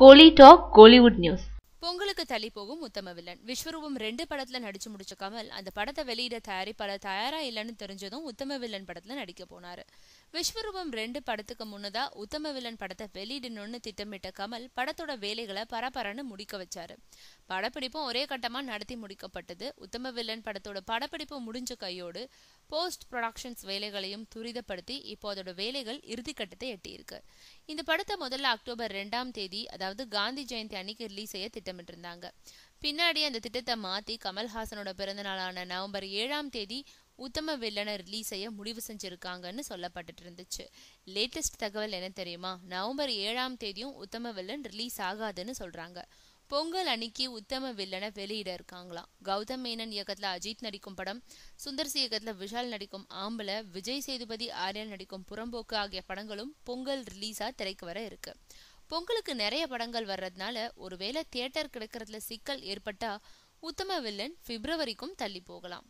கோலி talk Kollywood news. பொங்கலுக்கு தள்ளி போகும் உத்தம வில்லன். விஸ்வரூபம் ரெண்டு படத்துல நடிச்சு முடிச்ச கமல் அந்த படத்தை வெளியிட தயாரிப்பாளர் தயாரா இல்லைன்னு தெரிஞ்சதும் உத்தம வில்லன் படத்துல நடிக்க போனாரு. விஸ்வரூபம் ரெண்டு படத்துக்கு முன்னதா உத்தம வில்லன் படத்தை வெளியிடணும்னு திட்டமிட்ட கமல் படத்தோட வேலைகளை பரபரன்னு முடிக்க வச்சாரு. படப்பிடிப்பும் ஒரே கட்டமா நடத்தி முடிக்கப்பட்டது. உத்தம வில்லன் படத்தோட படப்பிடிப்பு முடிஞ்ச கையோடு போஸ்ட் ப்ரொடக்ஷன்ஸ் வேலைகளையும் துரிதப்படுத்தி இப்போ அதோட வேலைகள் இறுதிக்கட்டத்தை எட்டியிருக்கு. இந்த படத்தை முதல்ல அக்டோபர் ரெண்டாம் தேதி அதாவது காந்தி ஜெயந்தி அன்னைக்கு ரிலீஸ் செய்ய திட்டமிட்டிருந்தாங்க. பின்னாடி அந்த திட்டத்தை மாத்தி கமல்ஹாசனோட பிறந்த நாளான நவம்பர் ஏழாம் தேதி உத்தம வில்லனை ரிலீஸ் செய்ய முடிவு செஞ்சுருக்காங்கன்னு சொல்லப்பட்டுட்டு இருந்துச்சு லேட்டஸ்ட் தகவல் என்ன தெரியுமா? நவம்பர் ஏழாம் தேதியும் உத்தம வில்லன் ரிலீஸ் ஆகாதுன்னு சொல்றாங்க. பொங்கல் அன்னைக்கு உத்தம வில்லனை வெளியிட இருக்காங்களாம். கௌதம் மேனன் இயக்கத்துல அஜித் நடிக்கும் படம் சுந்தர்சி இயக்கத்துல விஷால் நடிக்கும் ஆம்பளை விஜய் சேதுபதி ஆர்யன் நடிக்கும் புறம்போக்கு ஆகிய படங்களும் பொங்கல் ரிலீஸா திரைக்கு வர இருக்கு. பொங்கலுக்கு நிறைய படங்கள் வர்றதுனால ஒருவேளை தியேட்டர் கிடைக்கிறதுல சிக்கல் ஏற்பட்டா உத்தம வில்லன் பிப்ரவரிக்கும் தள்ளி போகலாம்.